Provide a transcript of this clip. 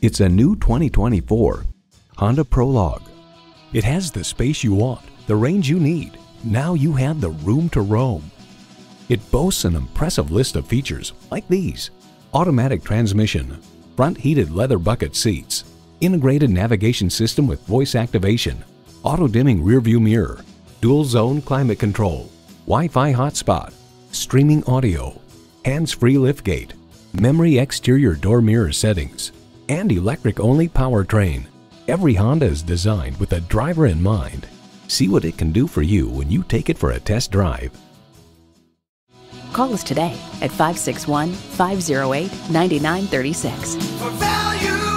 It's a new 2024 Honda Prologue. It has the space you want, the range you need. Now you have the room to roam. It boasts an impressive list of features like these. Automatic transmission, front heated leather bucket seats, integrated navigation system with voice activation, auto dimming rearview mirror, dual zone climate control, Wi-Fi hotspot, streaming audio, hands-free liftgate, memory exterior door mirror settings, and electric-only powertrain. Every Honda is designed with a driver in mind. See what it can do for you when you take it for a test drive. Call us today at 561 508 9936.